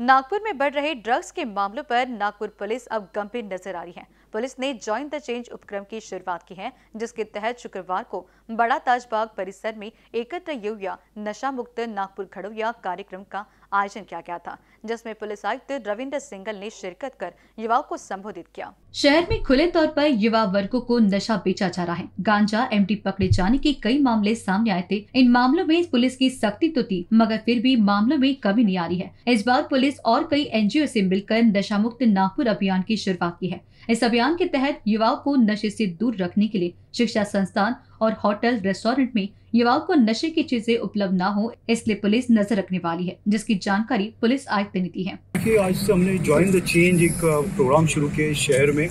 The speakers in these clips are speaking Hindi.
नागपुर में बढ़ रहे ड्रग्स के मामलों पर नागपुर पुलिस अब गंभीर नज़र आ रही है। पुलिस ने ज्वाइन द चेंज उपक्रम की शुरुआत की है, जिसके तहत शुक्रवार को बड़ा ताजबाग परिसर में एकत्र युवा नशा मुक्त नागपुर खड़ोया कार्यक्रम का आयोजन किया गया था, जिसमें पुलिस आयुक्त रविंद्र सिंगल ने शिरकत कर युवाओं को संबोधित किया। शहर में खुले तौर पर युवा वर्गों को नशा बेचा जा रहा है। गांजा एमटी पकड़े जाने के कई मामले सामने आए थे। इन मामलों में पुलिस की सख्ती तो थी, मगर फिर भी मामलों में कमी नहीं आ रही है। इस बार पुलिस और कई एनजीओ से मिलकर नशा मुक्त नागपुर अभियान की शुरुआत की है। इस अभियान के तहत युवाओं को नशे से दूर रखने के लिए शिक्षा संस्थान और होटल, रेस्टोरेंट में युवाओं को नशे की चीज़ें उपलब्ध न हो, इसलिए पुलिस नज़र रखने वाली है, जिसकी जानकारी पुलिस आयुक्त ने दी है। आज से हमने ज्वाइन द चेंज एक प्रोग्राम शुरू किया शहर में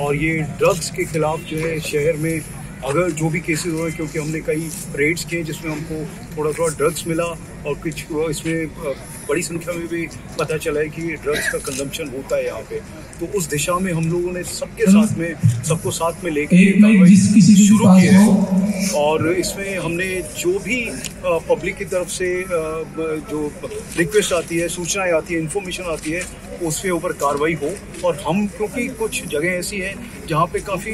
और ये ड्रग्स के खिलाफ जो है शहर में अगर जो भी केसेस हुए क्योंकि हमने कई रेड्स किए जिसमें हमको थोड़ा थोड़ा ड्रग्स मिला और कुछ इसमें बड़ी संख्या में भी पता चला है कि ड्रग्स का कंजम्पशन होता है यहाँ पे। तो उस दिशा में हम लोगों ने सबके साथ में सबको साथ में लेके शुरू किया है। और इसमें हमने जो भी पब्लिक की तरफ़ से जो रिक्वेस्ट आती है सूचनाएँ आती है इन्फॉर्मेशन आती है उसके ऊपर कार्रवाई हो। और हम क्योंकि कुछ जगह ऐसी हैं जहाँ पे काफ़ी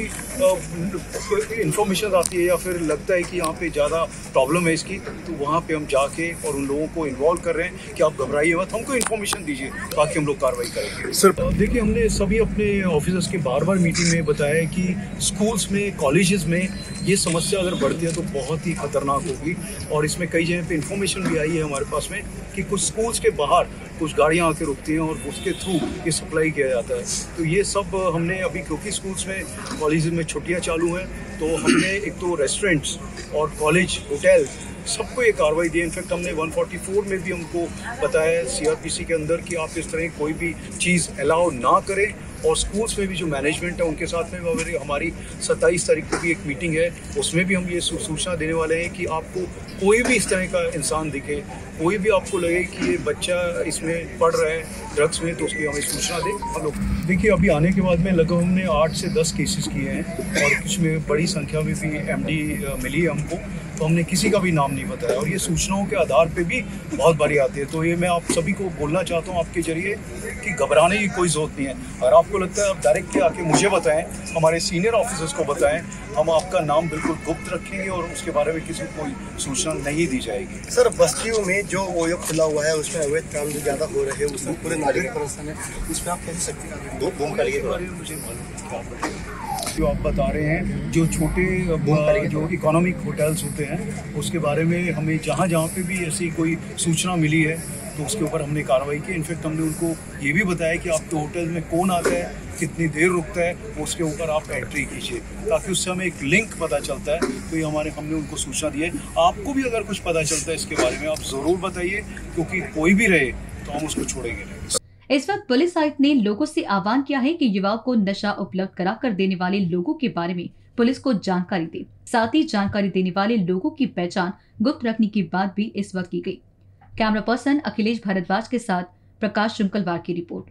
इन्फॉर्मेशन आती है या फिर लगता है कि यहाँ पे ज़्यादा प्रॉब्लम है इसकी तो वहाँ पे हम जाके और उन लोगों को इन्वॉल्व कर रहे हैं कि आप घबराइए मत, हमको इन्फॉर्मेशन दीजिए, ताकि हम लोग कार्रवाई करेंगे सर, देखिए, हमने सभी अपने ऑफिसर्स के बार बार मीटिंग में बताया कि स्कूल्स में कॉलेजेस में ये समस्या अगर बढ़ती है तो बहुत ही खतरनाक होगी। और इसमें कई जगह पर इन्फॉर्मेशन भी आई है हमारे पास में कि कुछ स्कूल्स के बाहर कुछ गाड़ियाँ आके रुकती हैं और उसके थ्रू ये सप्लाई किया जाता है। तो ये सब हमने अभी, क्योंकि स्कूल्स में कॉलेज में छुट्टियाँ चालू हैं तो हमने एक तो रेस्टोरेंट्स और कॉलेज होटल सबको ये कार्रवाई दी। इनफैक्ट हमने 144 में भी हमको बताया सीआरपीसी के अंदर कि आप इस तरह कोई भी चीज़ अलाउ ना करें। और स्कूल्स में भी जो मैनेजमेंट है, उनके साथ में हमारी सत्ताईस तारीख को भी एक मीटिंग है। उसमें भी हम ये सूचना देने वाले हैं कि आपको कोई भी इस तरह का इंसान दिखे, कोई भी आपको लगे कि ये बच्चा इसमें पढ़ रहा है ड्रग्स में तो उसकी हमें सूचना दें। हम लोग, देखिए, अभी आने के बाद में लगभग हमने आठ से दस केसेस किए हैं और कुछ में बड़ी संख्या में भी एमडी मिली है हमको। तो हमने किसी का भी नाम नहीं बताया और ये सूचनाओं के आधार पे भी बहुत बारी आती है। तो ये मैं आप सभी को बोलना चाहता हूँ आपके ज़रिए कि घबराने की कोई ज़रूरत नहीं है। और आपको लगता है आप डायरेक्टली आके मुझे बताएँ हमारे सीनियर ऑफिसर्स को बताएँ हम आपका नाम बिल्कुल गुप्त रखेंगे और उसके बारे में किसी को कोई सूचना नहीं दी जाएगी। सर बस्तियों में जो ओयो खुला हुआ है उसमें अवैध काम जो ज़्यादा हो रहे हैं उसमें पूरे नागरिक प्रशासन है उसमें आप कैसे सकते दो करिए। मुझे जो आप बता रहे हैं जो छोटे जो इकोनॉमिक होटल्स होते हैं उसके बारे में हमें जहाँ जहाँ पे भी ऐसी कोई सूचना मिली है तो उसके ऊपर हमने कार्रवाई की। इनफैक्ट हमने उनको ये भी बताया कि आपके होटल में कौन आता है, कितनी देर रुकता है, उसके ऊपर आप एंट्री कीजिए, ताकि उससे हमें एक लिंक पता चलता है। तो ये हमारे, हमने उनको सूचना दी है। आपको भी अगर कुछ पता चलता है इसके बारे में, आप ज़रूर बताइए, क्योंकि कोई भी रहे तो हम उसको छोड़ेंगे नहीं। इस वक्त पुलिस आयुक्त ने लोगों से आह्वान किया है कि युवाओं को नशा उपलब्ध करा कर देने वाले लोगों के बारे में पुलिस को जानकारी दे। साथ ही जानकारी देने वाले लोगों की पहचान गुप्त रखने की बात भी इस वक्त की गई। कैमरा पर्सन अखिलेश भारद्वाज के साथ प्रकाश शुंकलवार की रिपोर्ट।